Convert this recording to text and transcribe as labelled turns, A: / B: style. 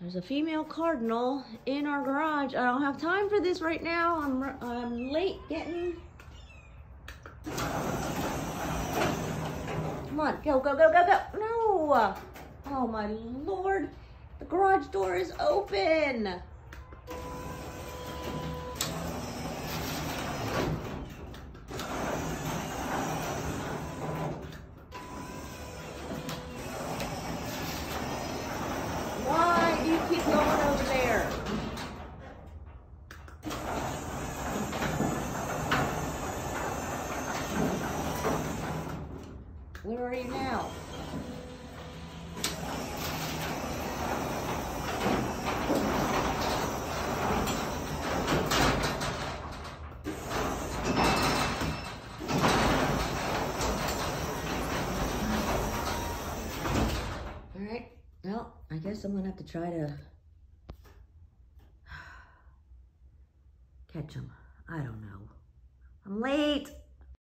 A: There's a female cardinal in our garage. I don't have time for this right now. I'm, I'm late getting... Come on, go, go, go, go, go. No! Oh my lord. The garage door is open. Where are you now? All right. Well, I guess I'm gonna have to try to catch him. I don't know. I'm late.